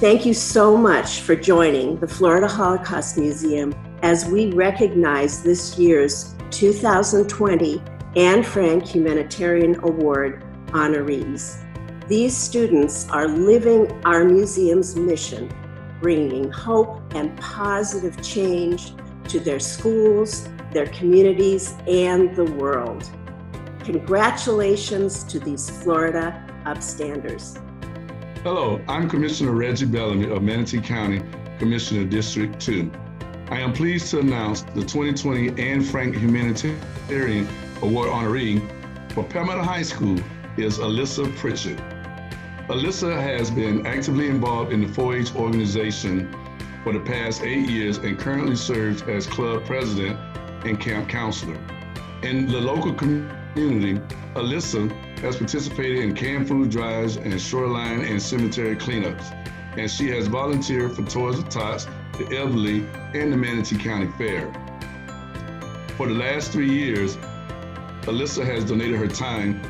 Thank you so much for joining the Florida Holocaust Museum as we recognize this year's 2020 Anne Frank Humanitarian Award honorees. These students are living our museum's mission, bringing hope and positive change to their schools, their communities, and the world. Congratulations to these Florida upstanders. Hello, I'm Commissioner Reggie Bellamy of Manatee County, Commissioner District 2. I am pleased to announce the 2020 Anne Frank Humanitarian Award honoree for Palmetto High School is Alyssa Pritchett. Alyssa has been actively involved in the 4-H organization for the past eight years and currently serves as club president and camp counselor. In the local community, Alyssa has participated in canned food drives and shoreline and cemetery cleanups, and she has volunteered for Toys of Tots, the elderly, and the Manatee County Fair. For the last three years, Alyssa has donated her time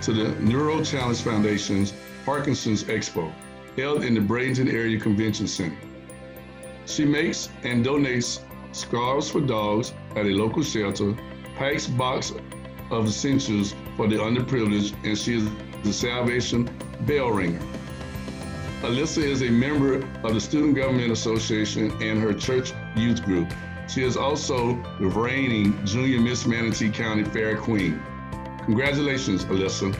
to the Neuro Challenge Foundation's Parkinson's Expo, held in the Bradenton Area Convention Center. She makes and donates scarves for dogs at a local shelter, packs box of essentials for the underprivileged, and she is the Salvation Bell Ringer. Alyssa is a member of the Student Government Association and her church youth group. She is also the reigning Junior Miss Manatee County Fair Queen. Congratulations, Alyssa.